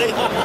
They